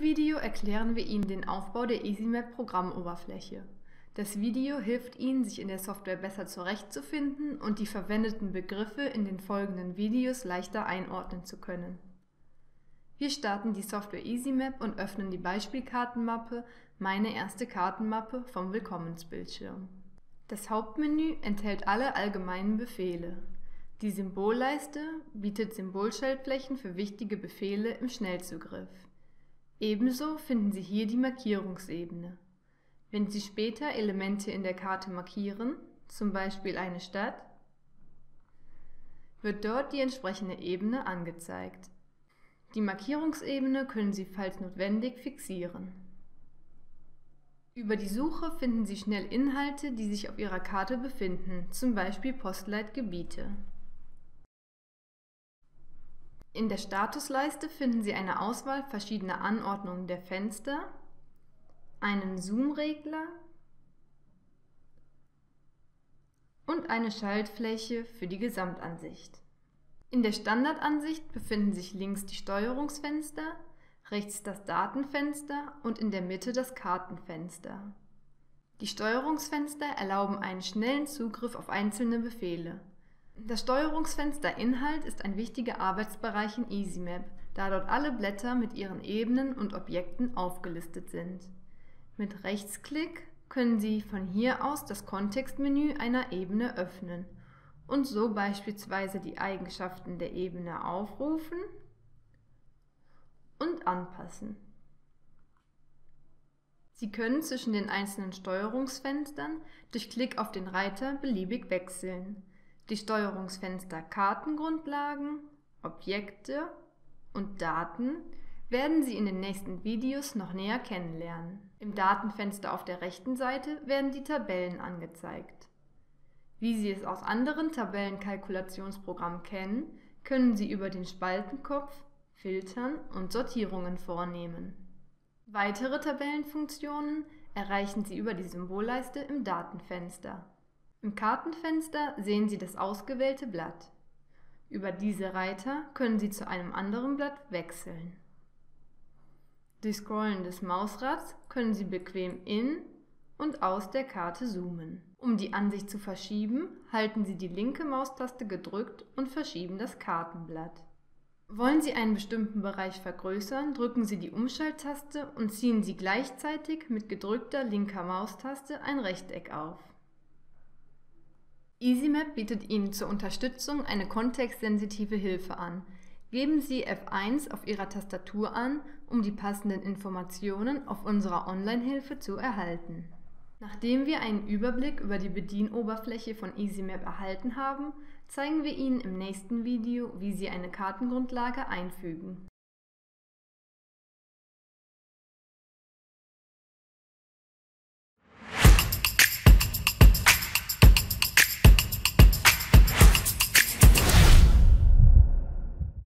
Video erklären wir Ihnen den Aufbau der EasyMap Programmoberfläche. Das Video hilft Ihnen, sich in der Software besser zurechtzufinden und die verwendeten Begriffe in den folgenden Videos leichter einordnen zu können. Wir starten die Software EasyMap und öffnen die Beispielkartenmappe Meine erste Kartenmappe vom Willkommensbildschirm. Das Hauptmenü enthält alle allgemeinen Befehle. Die Symbolleiste bietet Symbolschaltflächen für wichtige Befehle im Schnellzugriff. Ebenso finden Sie hier die Markierungsebene. Wenn Sie später Elemente in der Karte markieren, zum Beispiel eine Stadt, wird dort die entsprechende Ebene angezeigt. Die Markierungsebene können Sie falls notwendig fixieren. Über die Suche finden Sie schnell Inhalte, die sich auf Ihrer Karte befinden, zum Beispiel Postleitgebiete. In der Statusleiste finden Sie eine Auswahl verschiedener Anordnungen der Fenster, einen Zoom-Regler und eine Schaltfläche für die Gesamtansicht. In der Standardansicht befinden sich links die Steuerungsfenster, rechts das Datenfenster und in der Mitte das Kartenfenster. Die Steuerungsfenster erlauben einen schnellen Zugriff auf einzelne Befehle. Das Steuerungsfenster Inhalt ist ein wichtiger Arbeitsbereich in EasyMap, da dort alle Blätter mit ihren Ebenen und Objekten aufgelistet sind. Mit Rechtsklick können Sie von hier aus das Kontextmenü einer Ebene öffnen und so beispielsweise die Eigenschaften der Ebene aufrufen und anpassen. Sie können zwischen den einzelnen Steuerungsfenstern durch Klick auf den Reiter beliebig wechseln. Die Steuerungsfenster Kartengrundlagen, Objekte und Daten werden Sie in den nächsten Videos noch näher kennenlernen. Im Datenfenster auf der rechten Seite werden die Tabellen angezeigt. Wie Sie es aus anderen Tabellenkalkulationsprogrammen kennen, können Sie über den Spaltenkopf filtern und Sortierungen vornehmen. Weitere Tabellenfunktionen erreichen Sie über die Symbolleiste im Datenfenster. Im Kartenfenster sehen Sie das ausgewählte Blatt. Über diese Reiter können Sie zu einem anderen Blatt wechseln. Durch Scrollen des Mausrads können Sie bequem in und aus der Karte zoomen. Um die Ansicht zu verschieben, halten Sie die linke Maustaste gedrückt und verschieben das Kartenblatt. Wollen Sie einen bestimmten Bereich vergrößern, drücken Sie die Umschalttaste und ziehen Sie gleichzeitig mit gedrückter linker Maustaste ein Rechteck auf. EasyMap bietet Ihnen zur Unterstützung eine kontextsensitive Hilfe an. Geben Sie F1 auf Ihrer Tastatur an, um die passenden Informationen auf unserer Online-Hilfe zu erhalten. Nachdem wir einen Überblick über die Bedienoberfläche von EasyMap erhalten haben, zeigen wir Ihnen im nächsten Video, wie Sie eine Kartengrundlage einfügen.